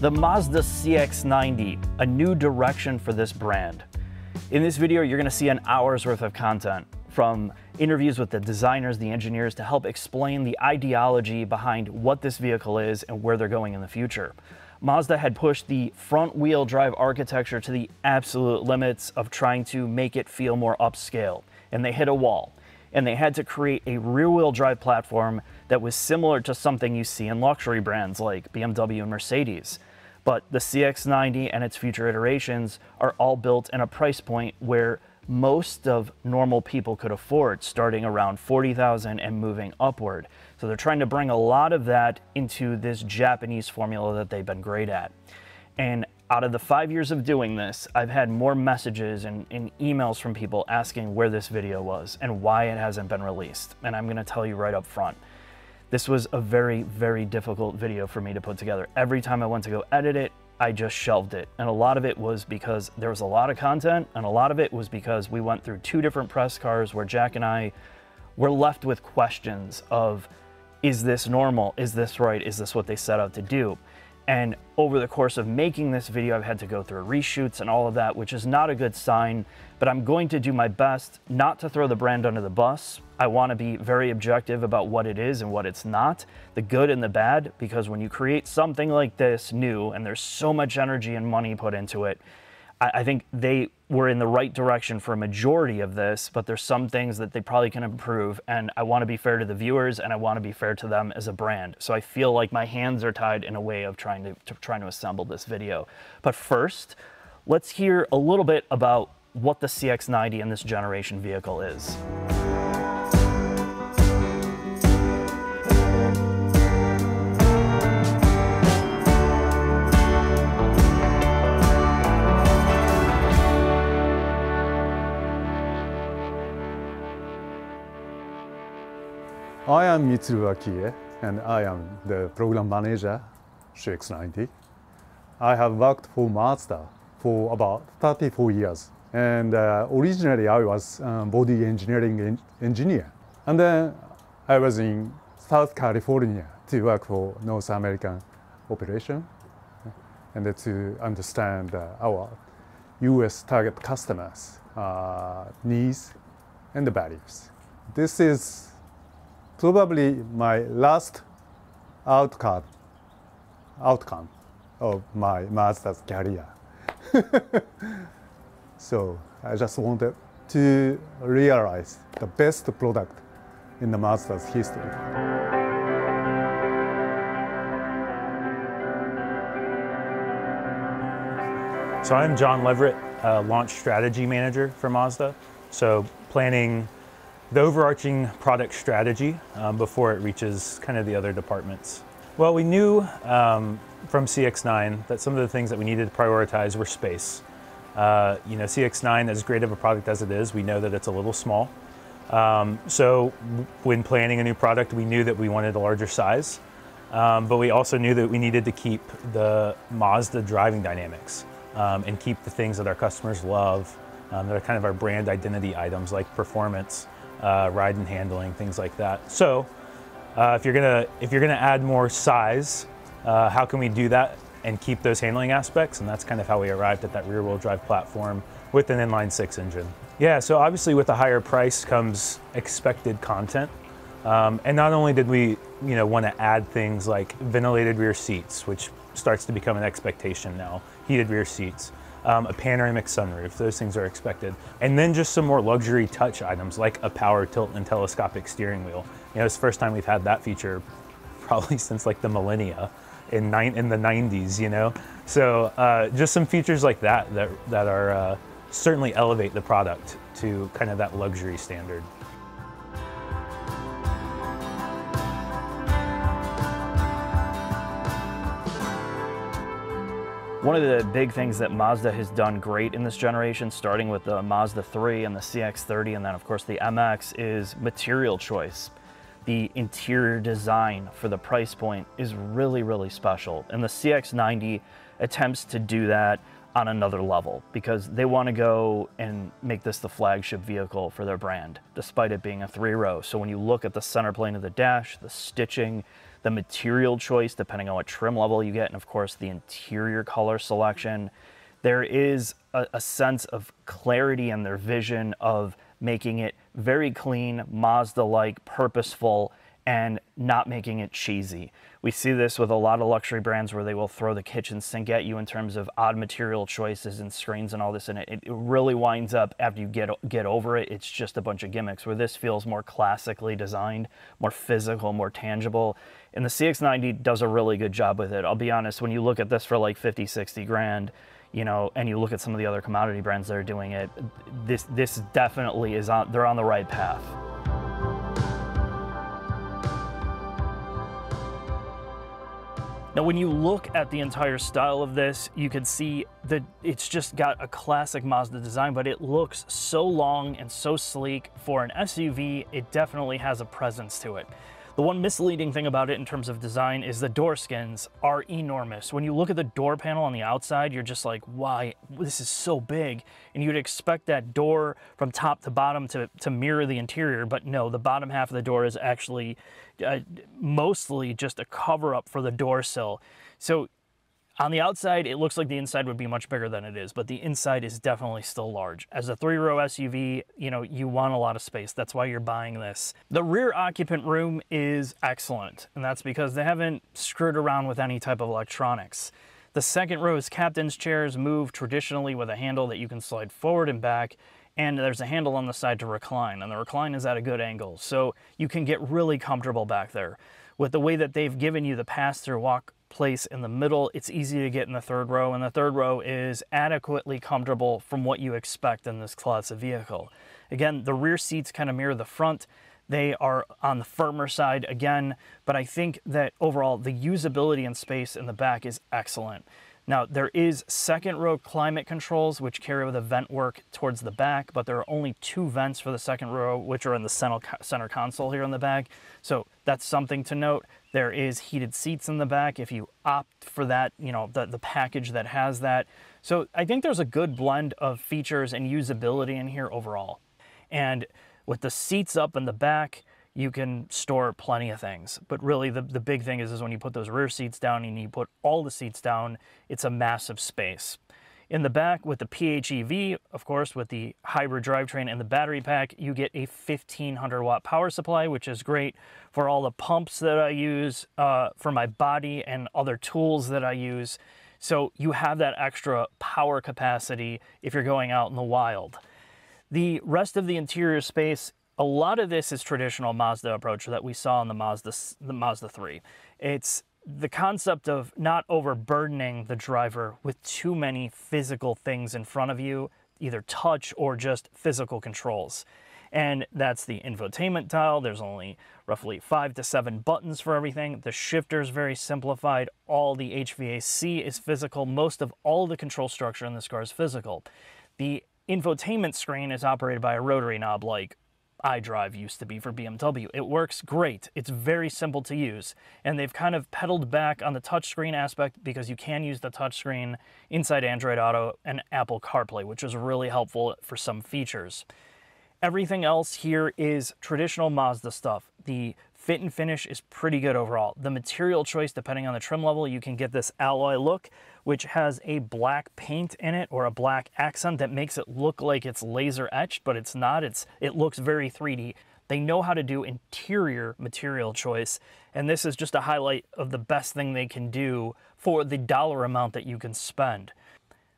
The Mazda CX-90, a new direction for this brand. In this video, you're gonna see an hour's worth of content from interviews with the designers, the engineers to help explain the ideology behind what this vehicle is and where they're going in the future. Mazda had pushed the front wheel drive architecture to the absolute limits of trying to make it feel more upscale, and they hit a wall. And they had to create a rear wheel drive platform that was similar to something you see in luxury brands like BMW and Mercedes. But the CX90 and its future iterations are all built in a price point where most of normal people could afford, starting around 40,000 and moving upward. So they're trying to bring a lot of that into this Japanese formula that they've been great at. And out of the five years of doing this, I've had more messages and, and, emails from people asking where this video was and why it hasn't been released. And I'm gonna tell you right up front. This was a very, very difficult video for me to put together. Every time I went to go edit it, I just shelved it. And a lot of it was because there was a lot of content, and a lot of it was because we went through two different press cars where Jack and I were left with questions of, is this normal? Is this right? Is this what they set out to do? And over the course of making this video, I've had to go through reshoots and all of that, which is not a good sign, but I'm going to do my best not to throw the brand under the bus. I wanna be very objective about what it is and what it's not, the good and the bad, because when you create something like this new and there's so much energy and money put into it, I, I think they were in the right direction for a majority of this, but there's some things that they probably can improve. And I want to be fair to the viewers and I want to be fair to them as a brand. So I feel like my hands are tied in a way of trying to, to trying to assemble this video. But first, let's hear a little bit about what the CX90 and this generation vehicle is. I am Mitsuru Wakiie, and I am the program manager, CX90. I have worked for Mazda for about 34 years. And uh, originally I was um, body engineering en engineer. And then I was in South California to work for North American operation and to understand uh, our US target customers' uh, needs and the values. This is probably my last outcome, outcome of my Mazda's career. so I just wanted to realize the best product in the Mazda's history. So I'm John Leverett, uh, launch strategy manager for Mazda. So planning the overarching product strategy um, before it reaches kind of the other departments. Well, we knew um, from CX9 that some of the things that we needed to prioritize were space. Uh, you know, CX9, as great of a product as it is, we know that it's a little small. Um, so when planning a new product, we knew that we wanted a larger size, um, but we also knew that we needed to keep the Mazda driving dynamics um, and keep the things that our customers love, um, that are kind of our brand identity items like performance, uh, ride and handling, things like that. So uh, if you're gonna if you're gonna add more size, uh, how can we do that and keep those handling aspects? And that's kind of how we arrived at that rear-wheel drive platform with an inline six engine. Yeah, so obviously with a higher price comes expected content. Um, and not only did we, you know, want to add things like ventilated rear seats, which starts to become an expectation now, heated rear seats, um, a panoramic sunroof, those things are expected. And then just some more luxury touch items like a power tilt and telescopic steering wheel. You know, it's the first time we've had that feature probably since like the millennia in, nine, in the 90s, you know? So uh, just some features like that that, that are uh, certainly elevate the product to kind of that luxury standard. One of the big things that Mazda has done great in this generation, starting with the Mazda 3 and the CX-30, and then of course the MX, is material choice. The interior design for the price point is really, really special. And the CX-90 attempts to do that on another level because they want to go and make this the flagship vehicle for their brand, despite it being a three row. So when you look at the center plane of the dash, the stitching, the material choice, depending on what trim level you get, and of course the interior color selection, there is a, a sense of clarity in their vision of making it very clean, Mazda like, purposeful, and not making it cheesy. We see this with a lot of luxury brands where they will throw the kitchen sink at you in terms of odd material choices and screens and all this, and it, it really winds up after you get get over it. It's just a bunch of gimmicks. Where this feels more classically designed, more physical, more tangible, and the CX90 does a really good job with it. I'll be honest, when you look at this for like 50, 60 grand, you know, and you look at some of the other commodity brands that are doing it, this this definitely is on. They're on the right path. Now, when you look at the entire style of this, you can see that it's just got a classic Mazda design, but it looks so long and so sleek. For an SUV, it definitely has a presence to it. The one misleading thing about it in terms of design is the door skins are enormous. When you look at the door panel on the outside, you're just like, why? This is so big. And you'd expect that door from top to bottom to, to mirror the interior, but no, the bottom half of the door is actually uh, mostly just a cover up for the door sill. So on the outside, it looks like the inside would be much bigger than it is, but the inside is definitely still large. As a three-row SUV, you know, you want a lot of space. That's why you're buying this. The rear occupant room is excellent, and that's because they haven't screwed around with any type of electronics. The second row is captain's chairs, move traditionally with a handle that you can slide forward and back, and there's a handle on the side to recline, and the recline is at a good angle, so you can get really comfortable back there. With the way that they've given you the pass-through walk place in the middle. It's easy to get in the third row, and the third row is adequately comfortable from what you expect in this class of vehicle. Again, the rear seats kind of mirror the front. They are on the firmer side again, but I think that overall the usability and space in the back is excellent. Now, there is second row climate controls, which carry with the vent work towards the back, but there are only two vents for the second row, which are in the center console here in the back. So that's something to note. There is heated seats in the back if you opt for that, you know, the, the package that has that. So I think there's a good blend of features and usability in here overall. And with the seats up in the back, you can store plenty of things. But really the, the big thing is, is when you put those rear seats down and you put all the seats down, it's a massive space. In the back with the PHEV, of course, with the hybrid drivetrain and the battery pack, you get a 1500 watt power supply, which is great for all the pumps that I use uh, for my body and other tools that I use. So you have that extra power capacity if you're going out in the wild. The rest of the interior space, a lot of this is traditional Mazda approach that we saw in the Mazda, the Mazda 3. It's the concept of not overburdening the driver with too many physical things in front of you, either touch or just physical controls. And that's the infotainment dial. There's only roughly five to seven buttons for everything. The shifter is very simplified. All the HVAC is physical. Most of all the control structure in this car is physical. The infotainment screen is operated by a rotary knob like iDrive used to be for BMW. It works great. It's very simple to use. And they've kind of pedaled back on the touchscreen aspect because you can use the touchscreen inside Android Auto and Apple CarPlay, which is really helpful for some features. Everything else here is traditional Mazda stuff. The fit and finish is pretty good overall. The material choice, depending on the trim level, you can get this alloy look, which has a black paint in it or a black accent that makes it look like it's laser etched, but it's not. It's It looks very 3D. They know how to do interior material choice, and this is just a highlight of the best thing they can do for the dollar amount that you can spend.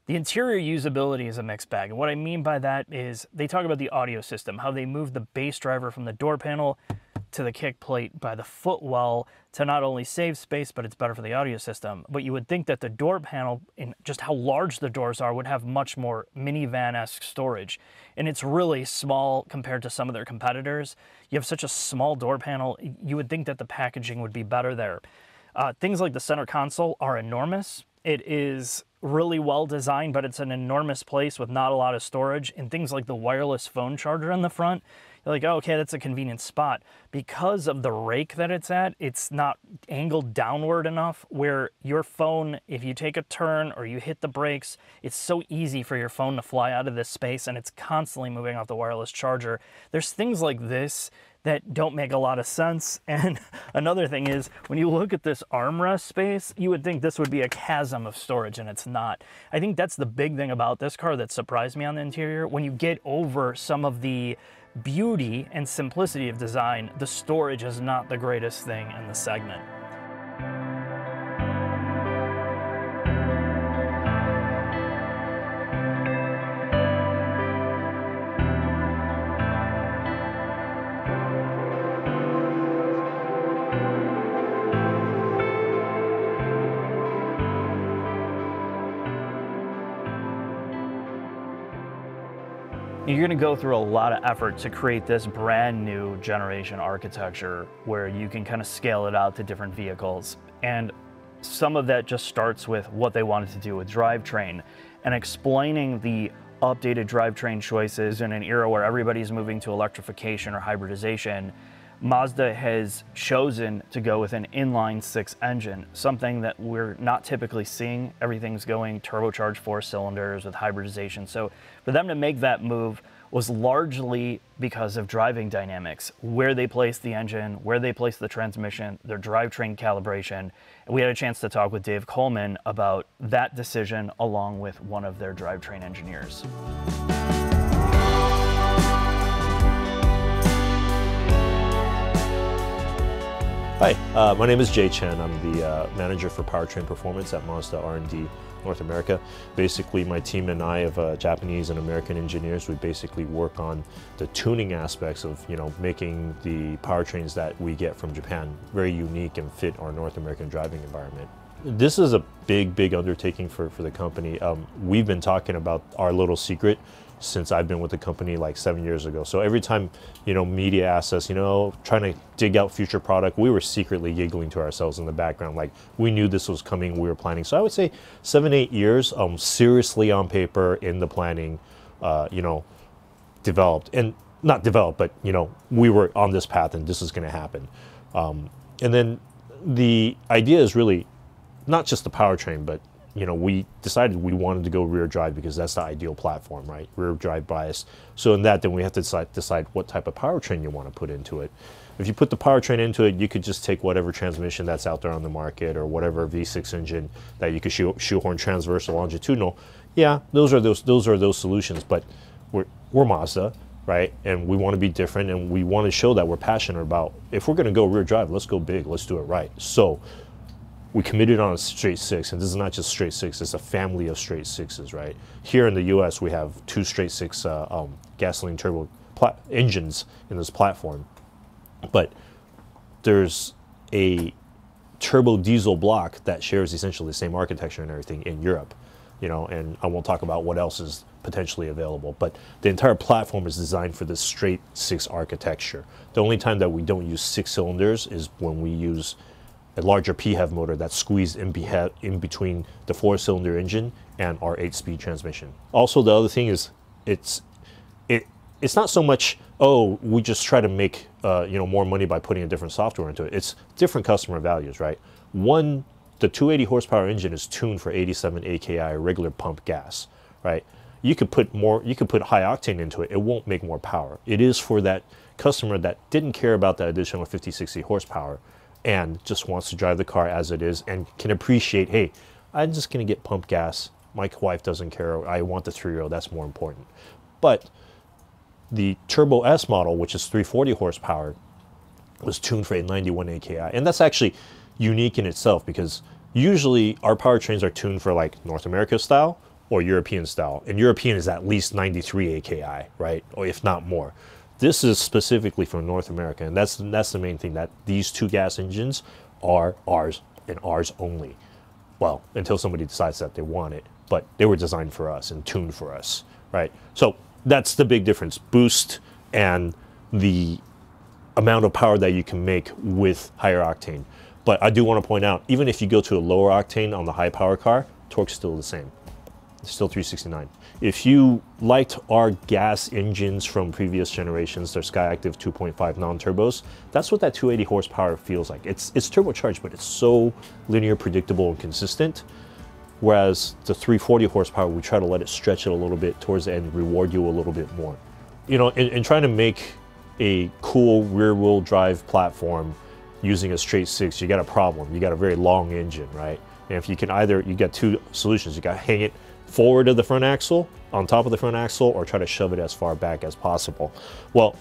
The interior usability is a mixed bag. And what I mean by that is they talk about the audio system, how they move the bass driver from the door panel to the kick plate by the footwell to not only save space, but it's better for the audio system. But you would think that the door panel, in just how large the doors are, would have much more minivan-esque storage. And it's really small compared to some of their competitors. You have such a small door panel, you would think that the packaging would be better there. Uh, things like the center console are enormous. It is really well designed, but it's an enormous place with not a lot of storage. And things like the wireless phone charger in the front, you're like, oh, okay, that's a convenient spot. Because of the rake that it's at, it's not angled downward enough where your phone, if you take a turn or you hit the brakes, it's so easy for your phone to fly out of this space and it's constantly moving off the wireless charger. There's things like this that don't make a lot of sense. And another thing is, when you look at this armrest space, you would think this would be a chasm of storage, and it's not. I think that's the big thing about this car that surprised me on the interior. When you get over some of the beauty and simplicity of design, the storage is not the greatest thing in the segment. You're going to go through a lot of effort to create this brand new generation architecture where you can kind of scale it out to different vehicles. And some of that just starts with what they wanted to do with drivetrain and explaining the updated drivetrain choices in an era where everybody's moving to electrification or hybridization Mazda has chosen to go with an inline six engine, something that we're not typically seeing. Everything's going turbocharged four cylinders with hybridization. So for them to make that move was largely because of driving dynamics, where they placed the engine, where they placed the transmission, their drivetrain calibration. And we had a chance to talk with Dave Coleman about that decision along with one of their drivetrain engineers. Hi, uh, my name is Jay Chen. I'm the uh, manager for powertrain performance at Mazda R&D North America. Basically, my team and I of uh, Japanese and American engineers, we basically work on the tuning aspects of, you know, making the powertrains that we get from Japan very unique and fit our North American driving environment. This is a big, big undertaking for, for the company. Um, we've been talking about our little secret since I've been with the company like seven years ago. So every time, you know, media asks us, you know, trying to dig out future product, we were secretly giggling to ourselves in the background. Like we knew this was coming, we were planning. So I would say seven, eight years, um, seriously on paper in the planning, uh, you know, developed and not developed, but you know, we were on this path and this is going to happen. Um, and then the idea is really not just the powertrain, but you know, we decided we wanted to go rear drive because that's the ideal platform, right? Rear drive bias. So in that, then we have to decide, decide what type of powertrain you want to put into it. If you put the powertrain into it, you could just take whatever transmission that's out there on the market or whatever V6 engine that you could shoe, shoehorn transverse or longitudinal. Yeah, those are those those are those solutions. But we're we're Mazda, right? And we want to be different, and we want to show that we're passionate about. If we're going to go rear drive, let's go big. Let's do it right. So we committed on a straight six, and this is not just straight six, it's a family of straight sixes, right? Here in the US, we have two straight six uh, um, gasoline turbo engines in this platform, but there's a turbo diesel block that shares essentially the same architecture and everything in Europe, you know, and I won't talk about what else is potentially available, but the entire platform is designed for this straight six architecture. The only time that we don't use six cylinders is when we use a larger PHEV motor that's squeezed in, in between the four-cylinder engine and our eight-speed transmission. Also, the other thing is it's it it's not so much oh we just try to make uh, you know more money by putting a different software into it. It's different customer values, right? One, the 280 horsepower engine is tuned for 87 AKI regular pump gas, right? You could put more, you could put high octane into it. It won't make more power. It is for that customer that didn't care about that additional 50, 60 horsepower and just wants to drive the car as it is and can appreciate, hey, I'm just going to get pump gas. My wife doesn't care. I want the three year old. That's more important. But the Turbo S model, which is 340 horsepower, was tuned for 891 AKI. And that's actually unique in itself because usually our powertrains are tuned for like North America style or European style. And European is at least 93 AKI, right? Or if not more. This is specifically for North America, and that's that's the main thing that these two gas engines are ours and ours only. Well, until somebody decides that they want it, but they were designed for us and tuned for us, right? So that's the big difference: boost and the amount of power that you can make with higher octane. But I do want to point out, even if you go to a lower octane on the high power car, torque's still the same. still 369. If you liked our gas engines from previous generations, their Skyactiv 2.5 non-turbos, that's what that 280 horsepower feels like. It's it's turbocharged, but it's so linear, predictable, and consistent. Whereas the 340 horsepower, we try to let it stretch it a little bit towards the end, reward you a little bit more. You know, in, in trying to make a cool rear-wheel drive platform using a straight six, you got a problem. You got a very long engine, right? And if you can either, you got two solutions. You got hang it forward of the front axle, on top of the front axle, or try to shove it as far back as possible. Well,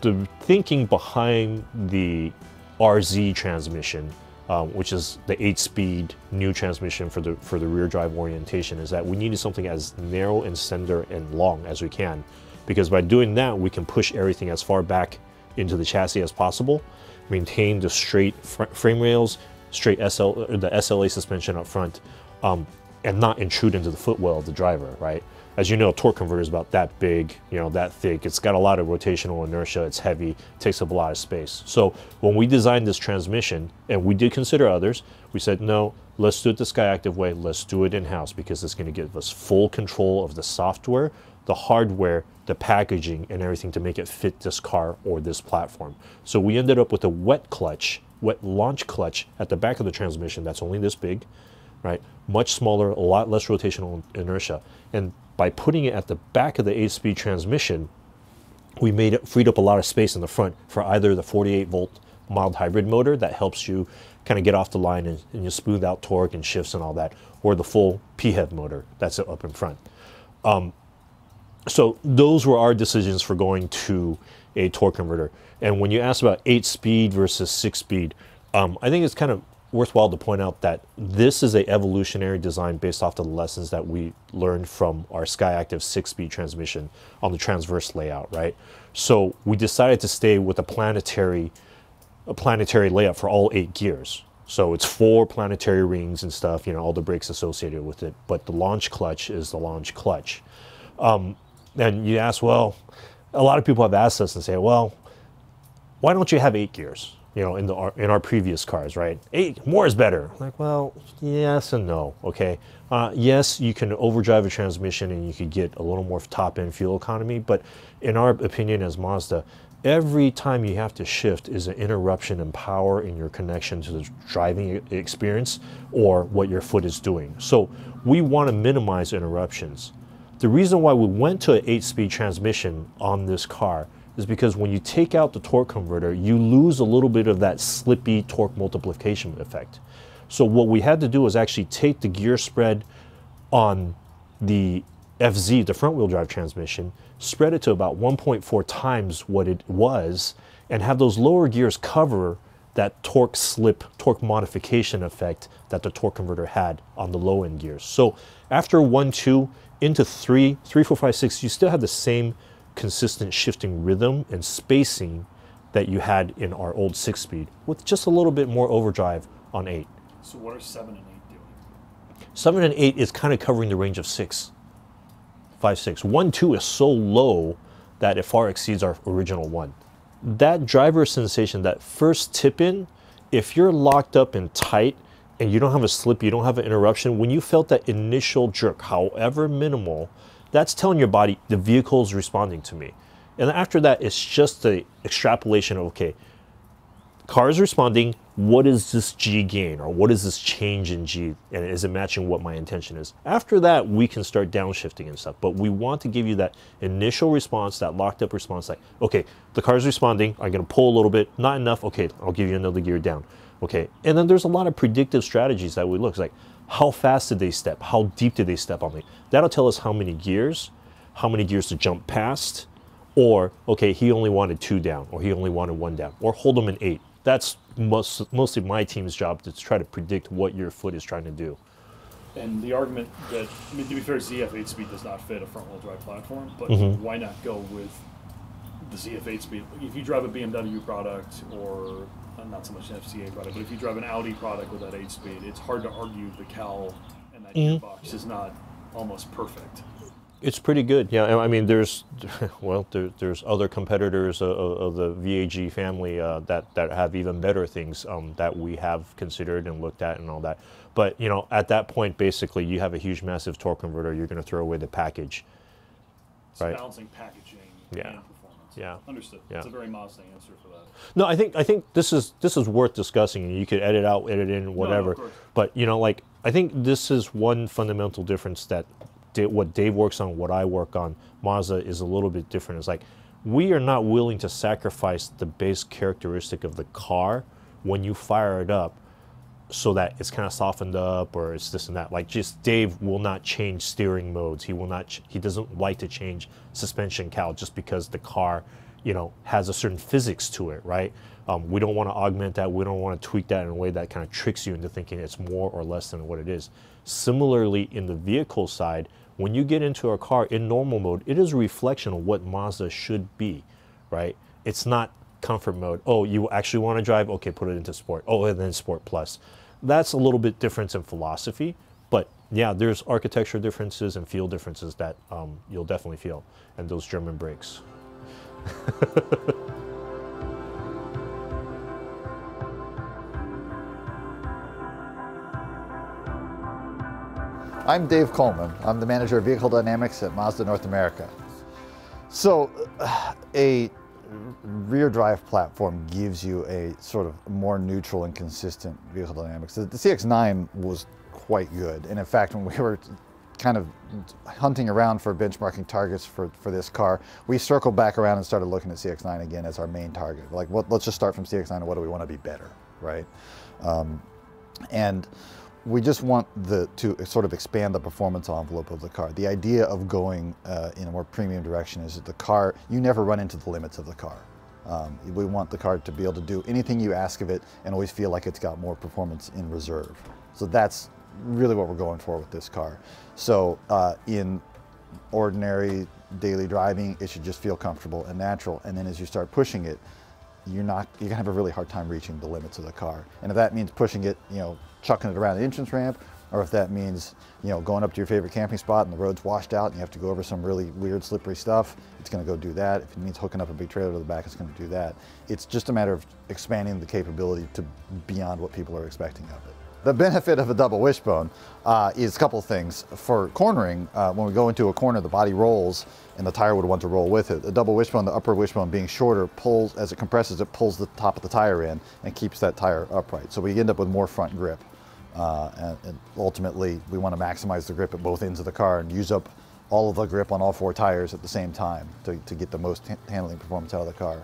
the thinking behind the RZ transmission, um, which is the eight-speed new transmission for the for the rear drive orientation, is that we needed something as narrow and slender and long as we can, because by doing that we can push everything as far back into the chassis as possible, maintain the straight fr frame rails, straight SL the SLA suspension up front, um, and not intrude into the footwell of the driver, right? As you know, torque converter is about that big, you know, that thick. It's got a lot of rotational inertia. It's heavy, takes up a lot of space. So when we designed this transmission, and we did consider others, we said, no, let's do it the Skyactiv way. Let's do it in-house because it's going to give us full control of the software, the hardware, the packaging, and everything to make it fit this car or this platform. So we ended up with a wet clutch, wet launch clutch at the back of the transmission that's only this big right? Much smaller, a lot less rotational inertia. And by putting it at the back of the 8-speed transmission, we made it freed up a lot of space in the front for either the 48 volt mild hybrid motor that helps you kind of get off the line and, and you smooth out torque and shifts and all that, or the full PHEV motor that's up in front. Um, so those were our decisions for going to a torque converter. And when you ask about eight speed versus six speed, um, I think it's kind of worthwhile to point out that this is a evolutionary design based off the lessons that we learned from our Skyactiv six-speed transmission on the transverse layout, right? So we decided to stay with a planetary, a planetary layout for all eight gears. So it's four planetary rings and stuff, you know, all the brakes associated with it. But the launch clutch is the launch clutch. Um, and you ask, well, a lot of people have asked us and say, well, why don't you have eight gears? You know, in the in our previous cars, right? Eight more is better. Like, well, yes and no. Okay, uh, yes, you can overdrive a transmission and you could get a little more top end fuel economy, but in our opinion as Mazda, every time you have to shift is an interruption in power in your connection to the driving experience or what your foot is doing. So we want to minimize interruptions. The reason why we went to an eight-speed transmission on this car is because when you take out the torque converter, you lose a little bit of that slippy torque multiplication effect. So what we had to do was actually take the gear spread on the FZ, the front wheel drive transmission, spread it to about 1.4 times what it was, and have those lower gears cover that torque slip, torque modification effect that the torque converter had on the low end gears. So after one, two, into three, three, four, five, six, you still have the same consistent shifting rhythm and spacing that you had in our old six speed with just a little bit more overdrive on eight. So what are seven and eight doing? Seven and eight is kind of covering the range of six, five, six. One, two is so low that it far exceeds our original one. That driver sensation, that first tip in, if you're locked up and tight and you don't have a slip, you don't have an interruption, when you felt that initial jerk, however minimal, that's telling your body the vehicle is responding to me. And after that, it's just the extrapolation of, okay, car is responding, what is this G gain or what is this change in G and is it matching what my intention is? After that, we can start downshifting and stuff, but we want to give you that initial response, that locked up response like, okay, the car is responding, I'm gonna pull a little bit, not enough, okay, I'll give you another gear down. Okay, and then there's a lot of predictive strategies that we look like how fast did they step? How deep did they step on me? That'll tell us how many gears, how many gears to jump past, or okay, he only wanted two down, or he only wanted one down, or hold him in eight. That's most, mostly my team's job to try to predict what your foot is trying to do. And the argument that, I mean, to be fair, ZF 8 speed does not fit a front wheel drive platform, but mm-hmm. why not go with the ZF 8 speed? If you drive a BMW product or not so much an FCA product, but if you drive an Audi product with that eight speed, it's hard to argue the cowl and that mm-hmm. gearbox is not almost perfect. It's pretty good. Yeah, I mean, there's well, there, there's other competitors of, of the VAG family uh, that that have even better things um, that we have considered and looked at and all that. But you know, at that point, basically, you have a huge, massive torque converter. You're going to throw away the package. It's Right. balancing packaging Yeah. Yeah. Understood. Yeah. It's a very Mazda answer for that. No, I think I think this is this is worth discussing. You could edit out, edit in, whatever. course. but you know, like I think this is one fundamental difference that what Dave works on, what I work on, Mazda is a little bit different. It's like we are not willing to sacrifice the base characteristic of the car when you fire it up so that it's kind of softened up or it's this and that. Like just Dave will not change steering modes. He will not. He doesn't like to change suspension cal just because the car, you know, has a certain physics to it, right? Um, we don't want to augment that. We don't want to tweak that in a way that kind of tricks you into thinking it's more or less than what it is. Similarly, in the vehicle side, when you get into a car in normal mode, it is a reflection of what Mazda should be, right? It's not comfort mode. Oh, you actually want to drive? Okay, put it into sport. Oh, and then sport plus. That's a little bit different in philosophy, but yeah, there's architecture differences and feel differences that um, you'll definitely feel, and those German brakes. I'm Dave Coleman. I'm the manager of vehicle dynamics at Mazda North America. So, uh, a rear drive platform gives you a sort of more neutral and consistent vehicle dynamics. The, the CX9 was quite good, and in fact, when we were kind of hunting around for benchmarking targets for, for this car, we circled back around and started looking at CX9 again as our main target. Like, what, let's just start from CX9 and what do we want to be better, right? Um, and we just want the to sort of expand the performance envelope of the car. The idea of going uh, in a more premium direction is that the car you never run into the limits of the car. Um, we want the car to be able to do anything you ask of it and always feel like it's got more performance in reserve. So that's really what we're going for with this car. So uh, in ordinary daily driving, it should just feel comfortable and natural. And then as you start pushing it, you're not you're gonna have a really hard time reaching the limits of the car. And if that means pushing it, you know, chucking it around the entrance ramp, or if that means you know going up to your favorite camping spot and the road's washed out and you have to go over some really weird slippery stuff, it's gonna go do that. If it means hooking up a big trailer to the back, it's gonna do that. It's just a matter of expanding the capability to beyond what people are expecting of it. The benefit of a double wishbone uh, is a couple things. For cornering, uh, when we go into a corner, the body rolls and the tire would want to roll with it. The double wishbone, the upper wishbone being shorter, pulls, as it compresses, it pulls the top of the tire in and keeps that tire upright. So we end up with more front grip. Uh, and, and ultimately, we want to maximize the grip at both ends of the car and use up all of the grip on all four tires at the same time to, to get the most ha- handling performance out of the car.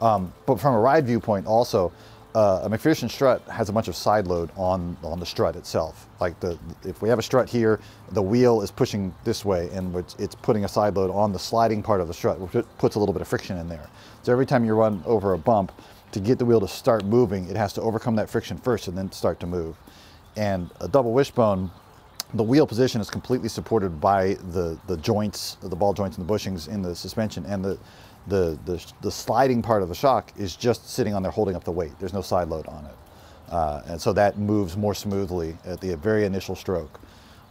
Um, but from a ride viewpoint, also, uh, a MacPherson strut has a bunch of side load on on the strut itself. Like the if we have a strut here, the wheel is pushing this way, and it's putting a side load on the sliding part of the strut, which puts a little bit of friction in there. So every time you run over a bump, to get the wheel to start moving, it has to overcome that friction first and then start to move. And a double wishbone the wheel position is completely supported by the, the joints, the ball joints and the bushings in the suspension, and the, the, the, the sliding part of the shock is just sitting on there holding up the weight. There's no side load on it. Uh, and so that moves more smoothly at the very initial stroke.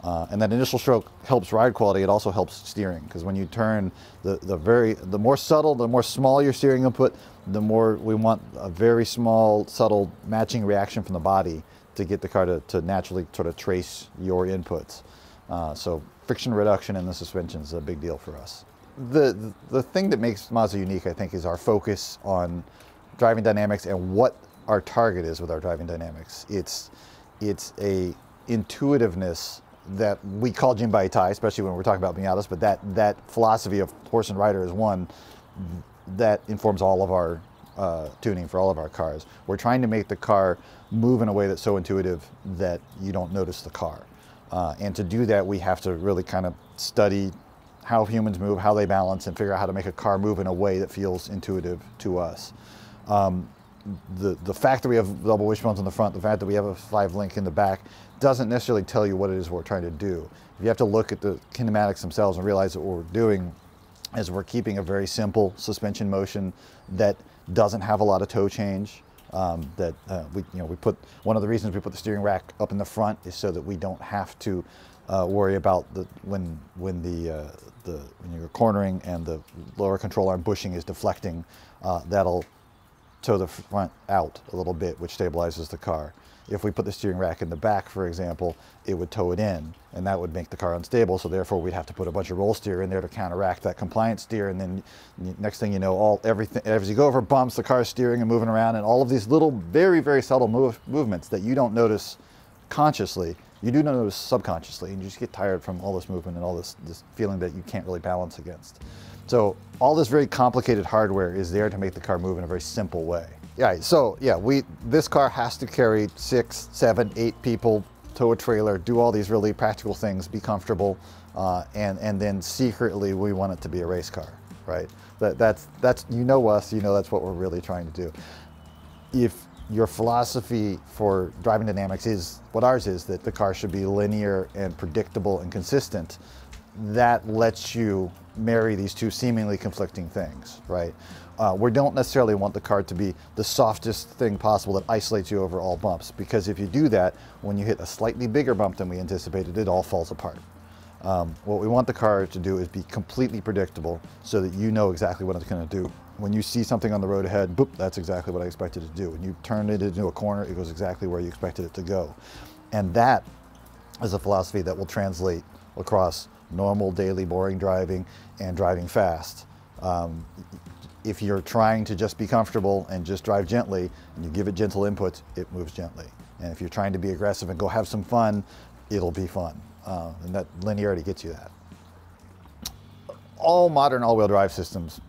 Uh, and that initial stroke helps ride quality. It also helps steering because when you turn the, the very the more subtle, the more small your steering input, the more we want a very small, subtle matching reaction from the body to get the car to, to naturally sort of trace your inputs. Uh, so friction reduction in the suspension is a big deal for us. The, the thing that makes Mazda unique, I think, is our focus on driving dynamics and what our target is with our driving dynamics. It's, it's a intuitiveness that we call Jinba Ittai, especially when we're talking about Miatas, but that, that philosophy of horse and rider is one that informs all of our uh, tuning for all of our cars. We're trying to make the car move in a way that's so intuitive that you don't notice the car. Uh, and to do that, we have to really kind of study how humans move, how they balance, and figure out how to make a car move in a way that feels intuitive to us. Um, the, the fact that we have double wishbones in the front, the fact that we have a five link in the back, doesn't necessarily tell you what it is we're trying to do. You have to look at the kinematics themselves and realize that what we're doing is we're keeping a very simple suspension motion that doesn't have a lot of toe change. Um, that uh, we, you know, we put one of the reasons we put the steering rack up in the front is so that we don't have to uh, worry about the when when the uh, the when you're cornering and the lower control arm bushing is deflecting, uh, that'll toe the front out a little bit, which stabilizes the car. If we put the steering rack in the back, for example, it would toe it in, and that would make the car unstable. So therefore, we'd have to put a bunch of roll steer in there to counteract that compliance steer. And then next thing you know, all everything as you go over bumps, the car's steering and moving around, and all of these little, very very subtle move, movements that you don't notice consciously, you do notice subconsciously, and you just get tired from all this movement and all this this feeling that you can't really balance against. So all this very complicated hardware is there to make the car move in a very simple way. Yeah, so yeah, we this car has to carry six, seven, eight people, tow a trailer, do all these really practical things, be comfortable, uh, and and then secretly we want it to be a race car, right? That that's that's you know us, you know that's what we're really trying to do. If your philosophy for driving dynamics is what ours is that the car should be linear and predictable and consistent, that lets you marry these two seemingly conflicting things, right? Uh, we don't necessarily want the car to be the softest thing possible that isolates you over all bumps, because if you do that, when you hit a slightly bigger bump than we anticipated, it all falls apart. Um, what we want the car to do is be completely predictable so that you know exactly what it's going to do. When you see something on the road ahead, boop, that's exactly what I expected it to do. When you turn it into a corner, it goes exactly where you expected it to go. And that is a philosophy that will translate across normal daily boring driving and driving fast. Um, if you're trying to just be comfortable and just drive gently and you give it gentle inputs, it moves gently. And if you're trying to be aggressive and go have some fun, it'll be fun. Uh, and that linearity gets you that. All modern all-wheel drive systems,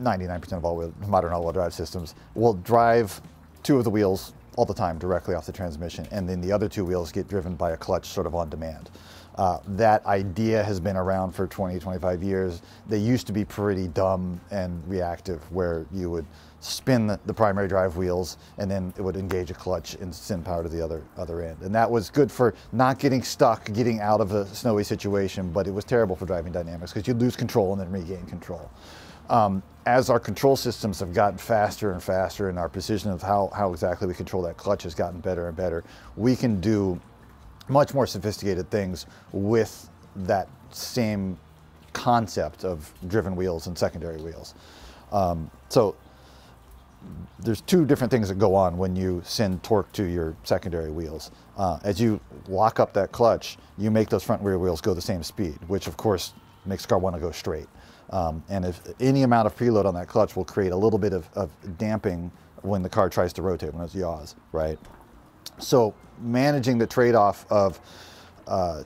99% of all modern all-wheel drive systems, will drive two of the wheels all the time directly off the transmission, and then the other two wheels get driven by a clutch sort of on demand. Uh, that idea has been around for 20, 25 years. They used to be pretty dumb and reactive, where you would spin the, the, primary drive wheels and then it would engage a clutch and send power to the other other end. And that was good for not getting stuck, getting out of a snowy situation, but it was terrible for driving dynamics because you'd lose control and then regain control. Um, as our control systems have gotten faster and faster and our precision of how, how exactly we control that clutch has gotten better and better, we can do much more sophisticated things with that same concept of driven wheels and secondary wheels. Um, so there's two different things that go on when you send torque to your secondary wheels. Uh, as you lock up that clutch, you make those front rear wheels go the same speed, which of course makes the car want to go straight. Um, and if any amount of preload on that clutch will create a little bit of, of damping when the car tries to rotate, when it yaws, right? So managing the trade-off of uh,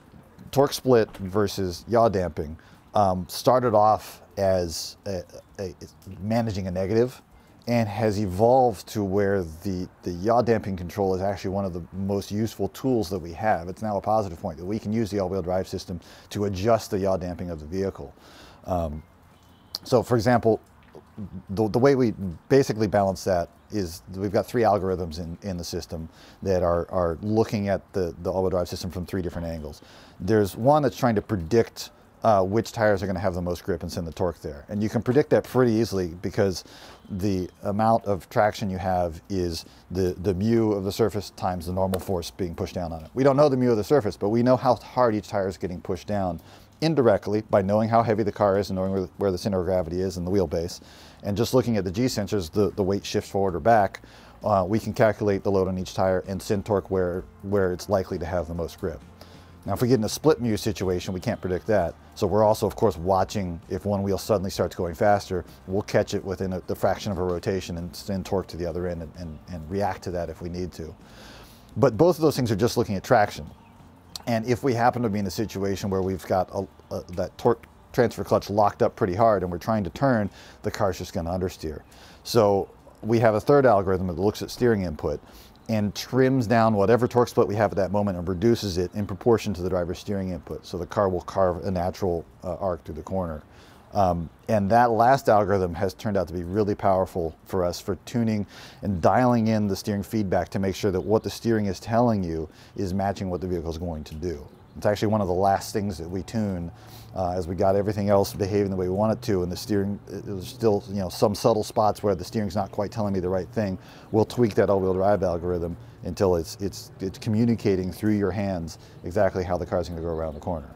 torque split versus yaw damping um, started off as a, a, managing a negative and has evolved to where the, the yaw damping control is actually one of the most useful tools that we have. It's now a positive point that we can use the all-wheel drive system to adjust the yaw damping of the vehicle. Um, so for example, the, the way we basically balance that is we've got three algorithms in, in the system that are, are looking at the, the all-wheel drive system from three different angles. There's one that's trying to predict uh, which tires are going to have the most grip and send the torque there. And you can predict that pretty easily because the amount of traction you have is the, the mu of the surface times the normal force being pushed down on it. We don't know the mu of the surface, but we know how hard each tire is getting pushed down indirectly by knowing how heavy the car is and knowing where, where the center of gravity is in the wheelbase. And just looking at the G sensors, the, the weight shifts forward or back, uh, we can calculate the load on each tire and send torque where, where it's likely to have the most grip. Now, if we get in a split mu situation, we can't predict that. So we're also, of course, watching if one wheel suddenly starts going faster, we'll catch it within a, the fraction of a rotation and send torque to the other end and, and, and react to that if we need to. But both of those things are just looking at traction. And if we happen to be in a situation where we've got a, a, that torque transfer clutch locked up pretty hard and we're trying to turn, the car's just going to understeer. So we have a third algorithm that looks at steering input and trims down whatever torque split we have at that moment and reduces it in proportion to the driver's steering input. So the car will carve a natural uh, arc through the corner. Um, and that last algorithm has turned out to be really powerful for us for tuning and dialing in the steering feedback to make sure that what the steering is telling you is matching what the vehicle is going to do. It's actually one of the last things that we tune uh, as we got everything else behaving the way we want it to and the steering, there's still you know some subtle spots where the steering's not quite telling me the right thing. We'll tweak that all-wheel drive algorithm until it's, it's, it's communicating through your hands exactly how the car's going to go around the corner.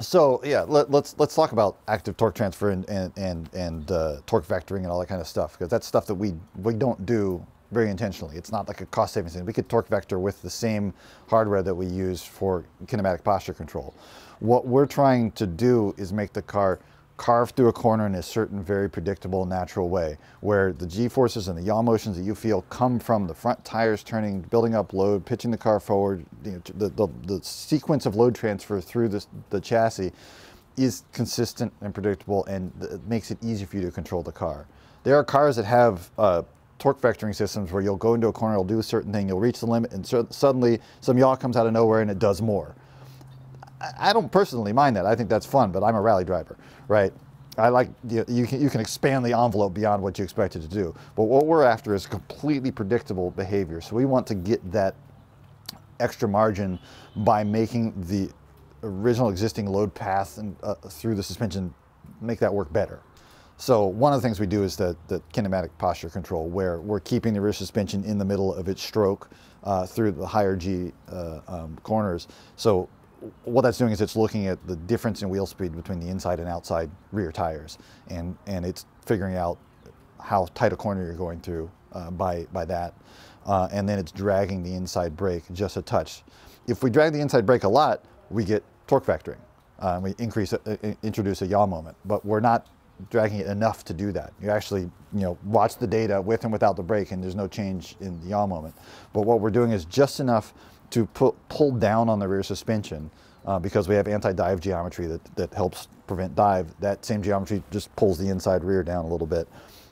So yeah, let, let's let's talk about active torque transfer and and and, and uh, torque vectoring and all that kind of stuff because that's stuff that we we don't do very intentionally. It's not like a cost savings thing. We could torque vector with the same hardware that we use for kinematic posture control. What we're trying to do is make the car carve through a corner in a certain very predictable natural way where the g-forces and the yaw motions that you feel come from the front tires turning building up load pitching the car forward you know, the, the, the, sequence of load transfer through this, the chassis is consistent and predictable and it makes it easy for you to control the car there are cars that have uh, torque vectoring systems where you'll go into a corner it'll do a certain thing you'll reach the limit and so, suddenly some yaw comes out of nowhere and it does more I don't personally mind that. I think that's fun, but I'm a rally driver right? I like you, you, can you can expand the envelope beyond what you expected to do. But what we're after is completely predictable behavior. So we want to get that extra margin by making the original existing load path and uh, through the suspension make that work better. So one of the things we do is the, the kinematic posture control, where we're keeping the rear suspension in the middle of its stroke uh, through the higher G uh, um, corners. So what that's doing is it's looking at the difference in wheel speed between the inside and outside rear tires, and and it's figuring out how tight a corner you're going through uh, by by that, uh, and then it's dragging the inside brake just a touch. If we drag the inside brake a lot, we get torque vectoring. Uh, we increase uh, introduce a yaw moment, but we're not dragging it enough to do that. You actually, you know, watch the data with and without the brake, and there's no change in the yaw moment. But what we're doing is just enough to put, pull down on the rear suspension uh, because we have anti-dive geometry that, that helps prevent dive. That same geometry just pulls the inside rear down a little bit.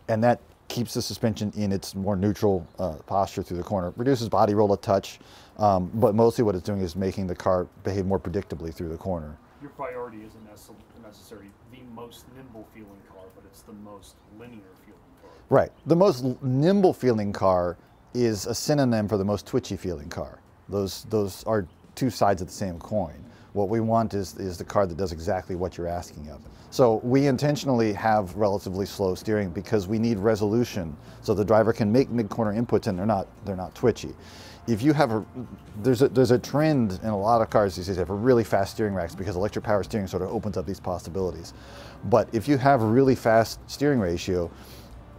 And that keeps the suspension in its more neutral uh, posture through the corner. Reduces body roll a touch, um, but mostly what it's doing is making the car behave more predictably through the corner. Your priority isn't necessarily the most nimble feeling car, but it's the most linear feeling car. Right. The most nimble feeling car is a synonym for the most twitchy feeling car. Those, those are two sides of the same coin. What we want is, is the car that does exactly what you're asking of. So we intentionally have relatively slow steering because we need resolution so the driver can make mid-corner inputs and they're not, they're not twitchy. If you have a, there's a, there's a trend in a lot of cars these days have really fast steering racks because electric power steering sort of opens up these possibilities. But if you have a really fast steering ratio,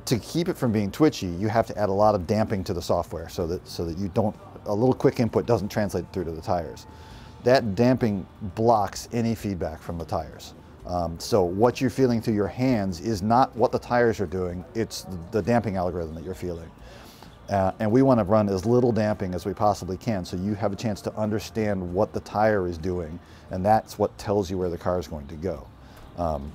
to keep it from being twitchy, you have to add a lot of damping to the software so that, so that you don't a little quick input doesn't translate through to the tires. That damping blocks any feedback from the tires. Um, so what you're feeling through your hands is not what the tires are doing, it's the damping algorithm that you're feeling. Uh, and we want to run as little damping as we possibly can so you have a chance to understand what the tire is doing and that's what tells you where the car is going to go. Um,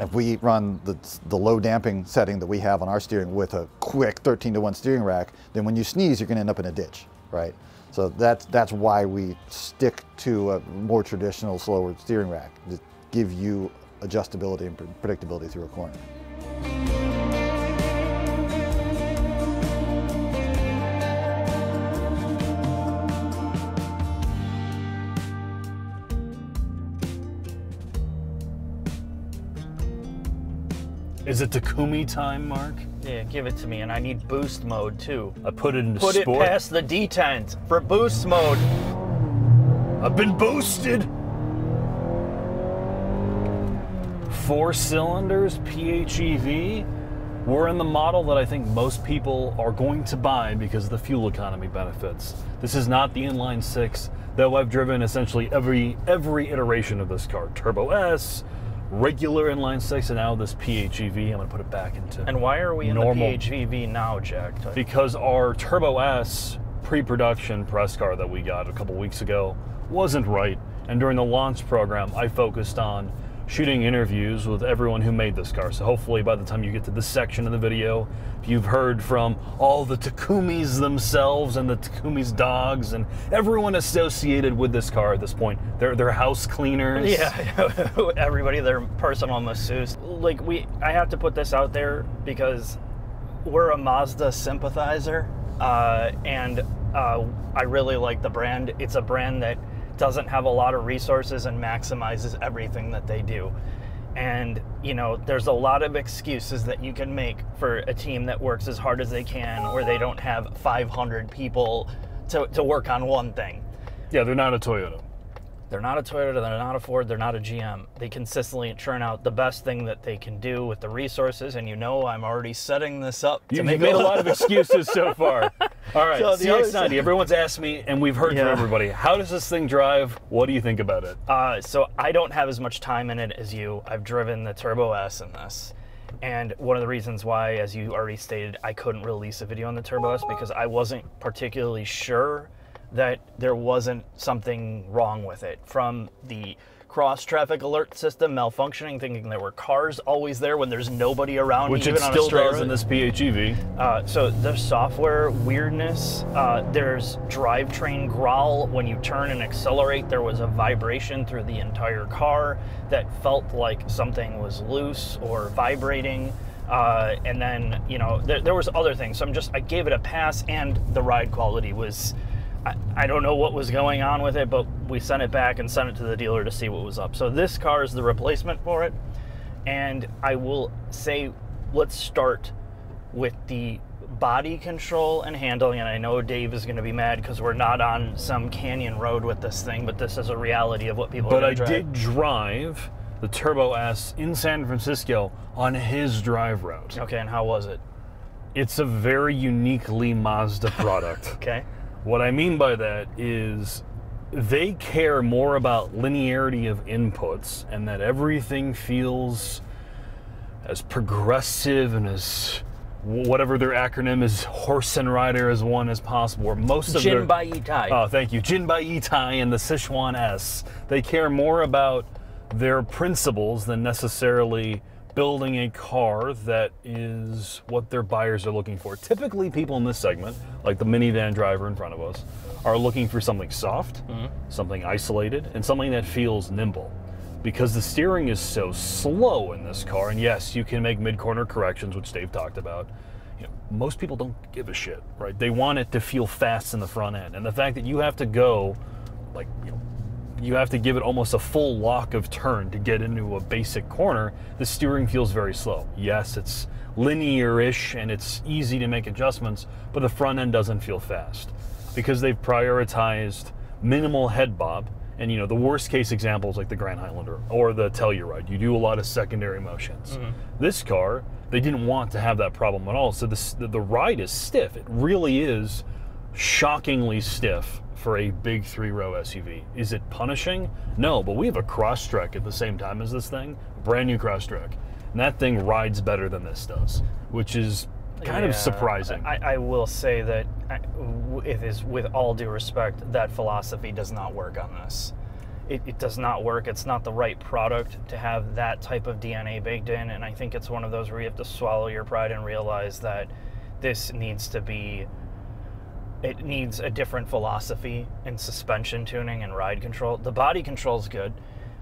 if we run the, the low damping setting that we have on our steering with a quick 13 to 1 steering rack, then when you sneeze, you're going to end up in a ditch right? So that's, that's why we stick to a more traditional slower steering rack to give you adjustability and predictability through a corner. Is it Takumi time, Mark? Yeah, give it to me, and I need boost mode too. I put it into Put sport. it past the detent for boost mode. I've been boosted. Four cylinders, PHEV. We're in the model that I think most people are going to buy because of the fuel economy benefits. This is not the inline six, though I've driven essentially every every iteration of this car. Turbo S, regular inline six, and now this PHEV. I'm gonna put it back into. And why are we normal. in the PHEV now, Jack? Because our Turbo S pre-production press car that we got a couple weeks ago wasn't right, and during the launch program, I focused on shooting interviews with everyone who made this car. So hopefully by the time you get to this section of the video, you've heard from all the Takumis themselves and the Takumi's dogs and everyone associated with this car at this point. They're, they're house cleaners. Yeah, everybody, their personal masseuse. Like we, I have to put this out there because we're a Mazda sympathizer, uh, and uh, I really like the brand. It's a brand that doesn't have a lot of resources and maximizes everything that they do. And, you know, there's a lot of excuses that you can make for a team that works as hard as they can or they don't have 500 people to, to work on one thing. Yeah, they're not a Toyota. They're not a Toyota, they're not a Ford, they're not a GM. They consistently churn out the best thing that they can do with the resources, and you know I'm already setting this up to You, make have made a lot of excuses so far. All right, So the other CX90. side- Everyone's asked me, and we've heard Yeah. from everybody. How does this thing drive? What do you think about it? Uh, so I don't have as much time in it as you. I've driven the Turbo S in this. And one of the reasons why, as you already stated, I couldn't release a video on the Turbo S because I wasn't particularly sure that there wasn't something wrong with it. From the cross traffic alert system malfunctioning, thinking there were cars always there when there's nobody around, Which even it on still does in this PHEV. Uh, so the software weirdness, uh, there's drivetrain growl. When you turn and accelerate, there was a vibration through the entire car that felt like something was loose or vibrating. Uh, and then, you know, there, there was other things. So I'm just, I gave it a pass and the ride quality was, I, I don't know what was going on with it, but we sent it back and sent it to the dealer to see what was up. So this car is the replacement for it. And I will say, let's start with the body control and handling. And I know Dave is going to be mad because we're not on some canyon road with this thing, but this is a reality of what people But I drive. did drive the Turbo S in San Francisco on his drive route. Okay, and how was it? It's a very uniquely Mazda product. Okay. What I mean by that is they care more about linearity of inputs and that everything feels as progressive and as whatever their acronym is, horse and rider as one as possible. Or most of their, Jin by Itai. Oh, thank you. Jinba Ittai and the Sichuan S. They care more about their principles than necessarily building a car that is what their buyers are looking for. Typically, people in this segment, like the minivan driver in front of us, are looking for something soft, mm-hmm. something isolated, and something that feels nimble. Because the steering is so slow in this car, and yes, you can make mid corner corrections, which Dave talked about. You know, most people don't give a shit, right? They want it to feel fast in the front end. And the fact that you have to go, like, you know, you have to give it almost a full lock of turn to get into a basic corner, the steering feels very slow. Yes, it's linear-ish and it's easy to make adjustments, but the front end doesn't feel fast because they've prioritized minimal head bob. And you know, the worst case examples like the Grand Highlander or the Telluride, you do a lot of secondary motions. Mm-hmm. This car, they didn't want to have that problem at all. So this, the, the ride is stiff. It really is shockingly stiff for a big three row SUV. Is it punishing? No, but we have a Crosstrek at the same time as this thing, brand new Crosstrek. And that thing rides better than this does, which is kind Yeah, of surprising. I, I will say that I- it is, with all due respect, that philosophy does not work on this. It, it does not work. It's not the right product to have that type of DNA baked in, and I think it's one of those where you have to swallow your pride and realize that this needs to be. It needs a different philosophy in suspension tuning and ride control. The body control is good,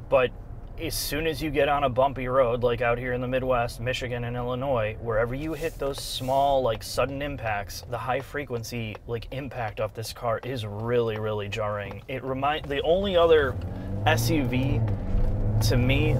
but as soon as you get on a bumpy road, like out here in the Midwest, Michigan and Illinois, wherever you hit those small, like sudden impacts, the high frequency, like impact off this car is really, really jarring. It remind the only other SUV to me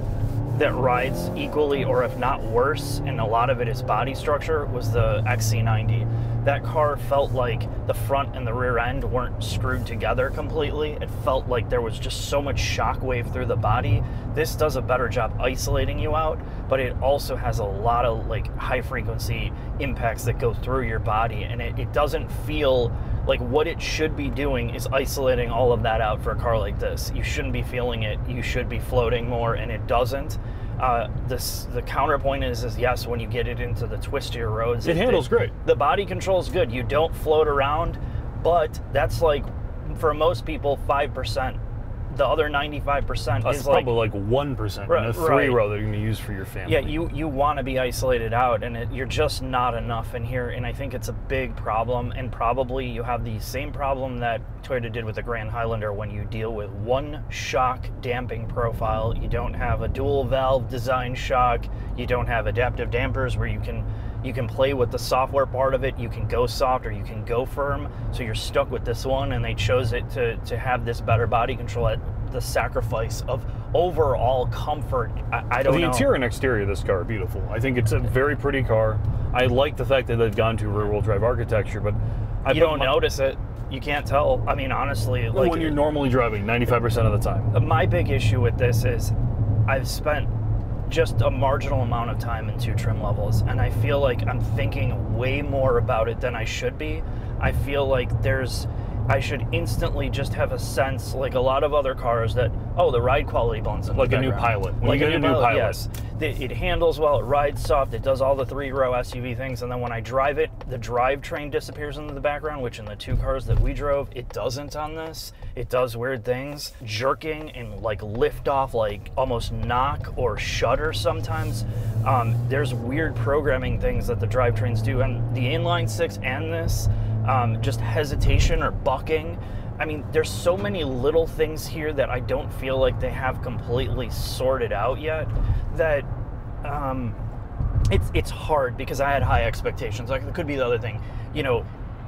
that rides equally or if not worse, and a lot of it is body structure, was the XC90. That car felt like the front and the rear end weren't screwed together completely. It felt like there was just so much shockwave through the body. This does a better job isolating you out, but it also has a lot of like high frequency impacts that go through your body, and it, it doesn't feel like what it should be doing is isolating all of that out for a car like this. You shouldn't be feeling it. You should be floating more, and it doesn't. Uh, this the counterpoint is is yes, when you get it into the twistier roads, It handles great. The body control is good. You don't float around, but that's like for most people five percent. The other ninety five percent That's is probably like one percent in Right, a right. three row that you're going to use for your family. yeah, you you want to be isolated out, and it, you're just not enough in here. And I think it's a big problem. And probably you have the same problem that Toyota did with the Grand Highlander when you deal with one shock damping profile. You don't have a dual valve design shock. You don't have adaptive dampers where you can you can play with the software part of it. You can go soft or you can go firm. So you're stuck with this one, and they chose it to to have this better body control at the sacrifice of overall comfort. I, I don't the know. interior and exterior of this car are beautiful. I think it's a very pretty car. I like the fact that they've gone to rear wheel drive architecture, but I you don't my- notice it. You can't tell. I mean, honestly, like when you're normally driving 95% of the time. my big issue with this is I've spent just a marginal amount of time in two trim levels, and I feel like I'm thinking way more about it than I should be. I feel like there's, I should instantly just have a sense, like a lot of other cars, that oh, the ride quality blends in Like a new. Pilot. When like you get a new Pilot. yes. It, it handles well, it rides soft, it does all the three row SUV things, and then when I drive it, the drivetrain disappears into the background, which in the two cars that we drove, it doesn't on this. It does weird things, jerking and like lift off, like almost knock or shudder sometimes. Um, there's weird programming things that the drivetrains do, and the inline six and this, um, just hesitation or bucking. I mean, there's so many little things here that I don't feel like they have completely sorted out yet. That um, it's it's hard because I had high expectations. Like it could be the other thing, you know,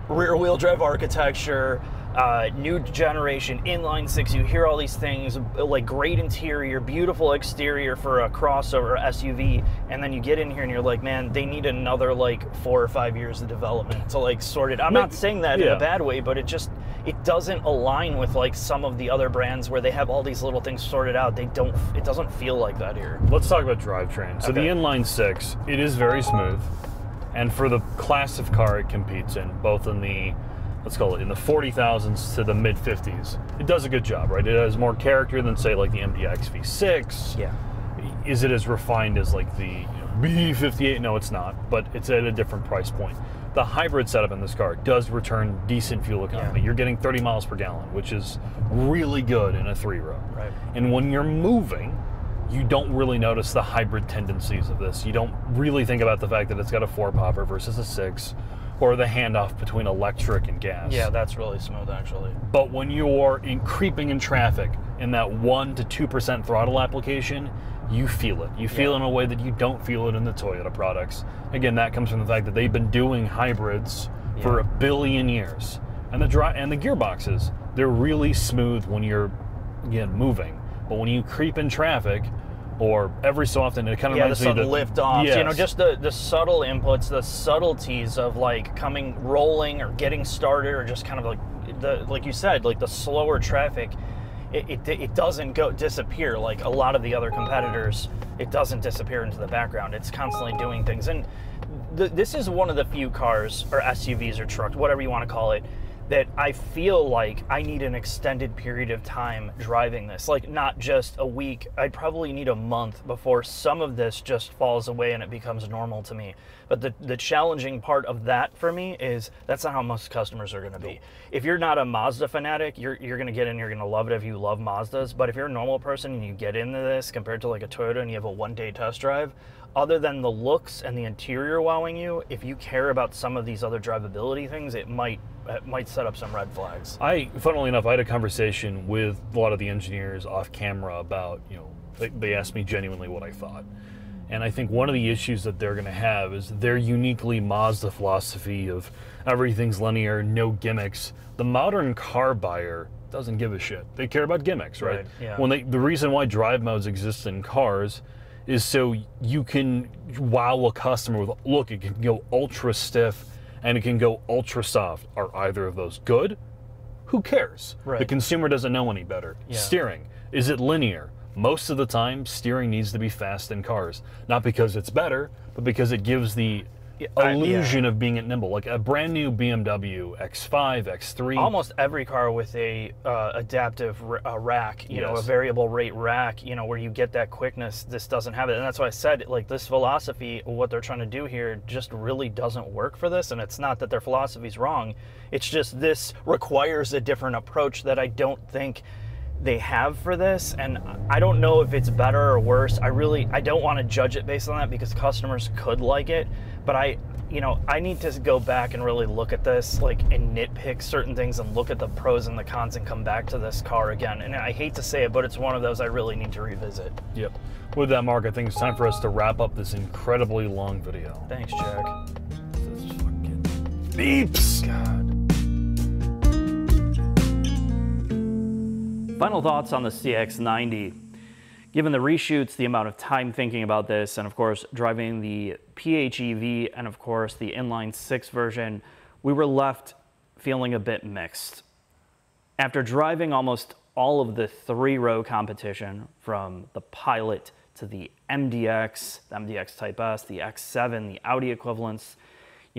rear wheel drive architecture, uh, new generation inline six. You hear all these things like great interior, beautiful exterior for a crossover SUV, and then you get in here and you're like, man, they need another like four or five years of development to like sort it. I'm not saying that in yeah. a bad way, but it just it doesn't align with like some of the other brands where they have all these little things sorted out. They don't. It doesn't feel like that here. Let's talk about drivetrain. So the Okay. inline six, it is very smooth, and for the class of car it competes in, both in the let's call it in the forty thousands to the mid fifties, it does a good job, right? It has more character than say like the MDX V6. Yeah. Is it as refined as like the you know, B58? No, it's not, but it's at a different price point. The hybrid setup in this car does return decent fuel economy. Yeah. You're getting 30 miles per gallon, which is really good in a three row. Right. And when you're moving, you don't really notice the hybrid tendencies of this. You don't really think about the fact that it's got a four popper versus a six, or the handoff between electric and gas. Yeah, that's really smooth actually. But when you're in creeping in traffic in that one to two percent throttle application, you feel it. You feel Yeah. it in a way that you don't feel it in the Toyota products. Again, that comes from the fact that they've been doing hybrids for a billion years, and the dri- and the gearboxes they're really smooth when you're again moving, but when you creep in traffic. Or every so often, it kind of Yeah, the reminds me of sudden lift offs. You know, just the, the subtle inputs, the subtleties of like coming rolling or getting started or just kind of like the like you said, like the slower traffic. It, it, it doesn't go disappear like a lot of the other competitors. It doesn't disappear into the background. It's constantly doing things, and th- this is one of the few cars or SUVs or trucks, whatever you want to call it, that I feel like I need an extended period of time driving this. Like not just a week. I'd probably need a month before some of this just falls away and it becomes normal to me. But the, the challenging part of that for me is that's not how most customers are going to be. If you're not a Mazda fanatic, you're, you're going to get in, you're going to love it if you love Mazdas. But if you're a normal person and you get into this compared to like a Toyota and you have a one day test drive, other than the looks and the interior wowing you, if you care about some of these other drivability things, it might it might set up some red flags. I, funnily enough, I had a conversation with a lot of the engineers off camera about, you know, they, they asked me genuinely what I thought. And I think one of the issues that they're going to have is their uniquely Mazda philosophy of everything's linear, no gimmicks. The modern car buyer doesn't give a shit. They care about gimmicks, right? Right, yeah. When they, the reason why drive modes exist in cars is so you can wow a customer with, look, it can go ultra stiff and it can go ultra soft. Are either of those good? Who cares? The consumer doesn't know any better. Yeah. Steering. Is it linear? Most of the time, steering needs to be fast in cars. Not because it's better, but because it gives the Illusion of being at nimble. Like a brand new BMW X5, X3. Almost every car with a uh, adaptive rack, you know, a variable rate rack, you know, where you get that quickness, this doesn't have it. And that's why I said, like, this philosophy, what they're trying to do here, just really doesn't work for this. And it's not that their philosophy is wrong. It's just this requires a different approach that I don't think they have for this and i don't know if it's better or worse i really i don't want to judge it based on that because customers could like it but i you know i need to go back and really look at this like and nitpick certain things and look at the pros and the cons and come back to this car again and i hate to say it but it's one of those i really need to revisit Yep. With that, Mark, I think it's time for us to wrap up this incredibly long video. thanks jack This fucking beeps. God. Final thoughts on the CX90. Given the reshoots, the amount of time thinking about this, and of course driving the PHEV and of course the inline six version, we were left feeling a bit mixed. After driving almost all of the three row competition from the Pilot to the MDX, the MDX Type S, the X7, the Audi equivalents,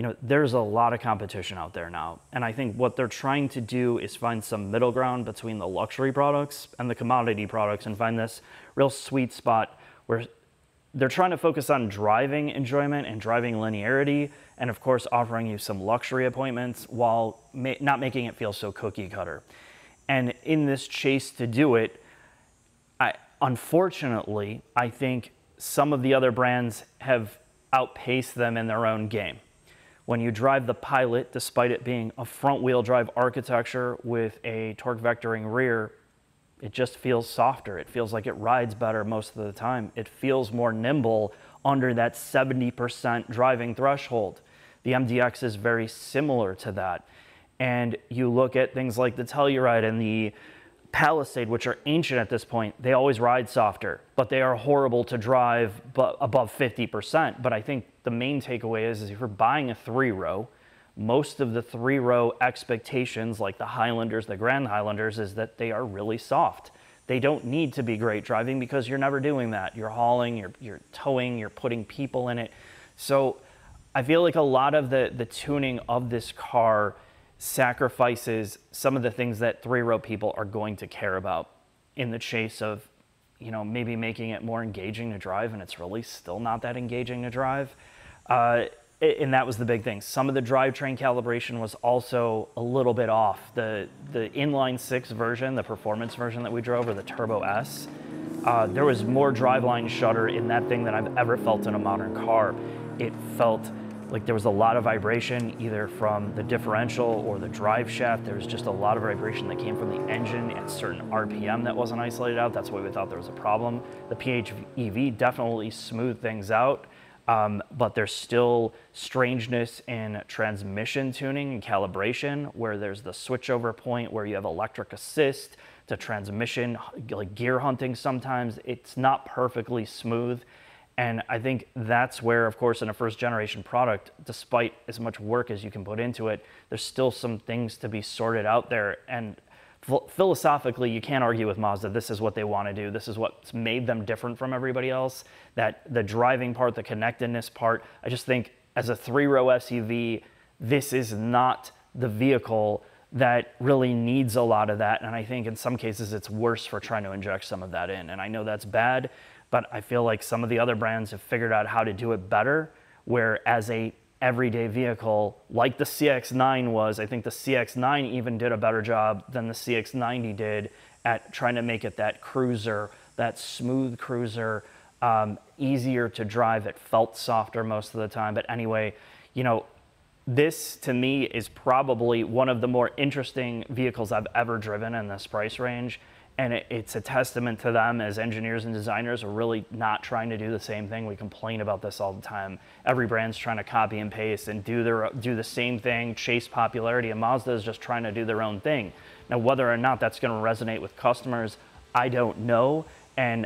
you know, there's a lot of competition out there now. And I think what they're trying to do is find some middle ground between the luxury products and the commodity products and find this real sweet spot where they're trying to focus on driving enjoyment and driving linearity, and of course, offering you some luxury appointments while ma- not making it feel so cookie cutter. And in this chase to do it, I, unfortunately, I think some of the other brands have outpaced them in their own game. When you drive the Pilot, despite it being a front wheel drive architecture with a torque vectoring rear, it just feels softer. It feels like it rides better most of the time. It feels more nimble under that 70% driving threshold. The MDX is very similar to that. And you look at things like the Telluride and the Palisade, which are ancient at this point, they always ride softer, but they are horrible to drive above 50%. But I think the main takeaway is, is if you're buying a three row, most of the three row expectations, like the Highlanders, the Grand Highlanders, is that they are really soft. They don't need to be great driving because you're never doing that. You're hauling, you're, you're towing, you're putting people in it. So I feel like a lot of the, the tuning of this car sacrifices some of the things that three row people are going to care about in the chase of, you know, maybe making it more engaging to drive, and it's really still not that engaging to drive. Uh, and that was the big thing. Some of the drivetrain calibration was also a little bit off. The the inline six version, the performance version that we drove, or the Turbo S, uh, there was more driveline shudder in that thing than I've ever felt in a modern car. It felt like there was a lot of vibration either from the differential or the drive shaft. There was just a lot of vibration that came from the engine at certain RPM that wasn't isolated out. That's why we thought there was a problem. The PHEV definitely smoothed things out. Um, but there's still strangeness in transmission tuning and calibration where there's the switchover point where you have electric assist to transmission, like gear hunting sometimes. It's not perfectly smooth. And I think that's where, of course, in a first generation product, despite as much work as you can put into it, there's still some things to be sorted out there. And philosophically, you can't argue with Mazda. This is what they want to do. This is what's made them different from everybody else. That the driving part, the connectedness part, I just think as a three row SUV, this is not the vehicle that really needs a lot of that. And I think in some cases it's worse for trying to inject some of that in. And I know that's bad, but I feel like some of the other brands have figured out how to do it better. Where as a everyday vehicle like the CX9 was. I think the CX9 even did a better job than the CX90 did at trying to make it that cruiser, that smooth cruiser, um, easier to drive. It felt softer most of the time. But anyway, you know, this to me is probably one of the more interesting vehicles I've ever driven in this price range and it, it's a testament to them as engineers and designers are really not trying to do the same thing. We complain about this all the time. Every brand's trying to copy and paste and do their do the same thing, chase popularity, and Mazda is just trying to do their own thing. Now, whether or not that's going to resonate with customers, I don't know, and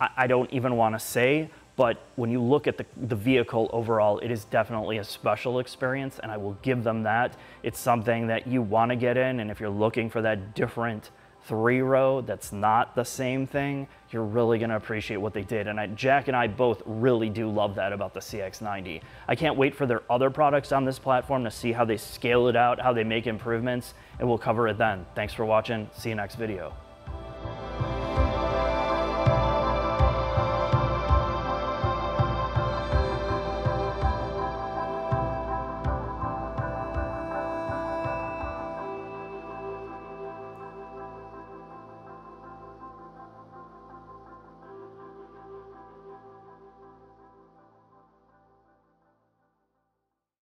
I, I don't even want to say. But when you look at the, the vehicle overall, it is definitely a special experience, and I will give them that. It's something that you want to get in, and if you're looking for that different three row that's not the same thing, you're really gonna appreciate what they did. And I, Jack and I both really do love that about the CX90. I can't wait for their other products on this platform to see how they scale it out, how they make improvements, and we'll cover it then. Thanks for watching. See you next video.